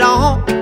on.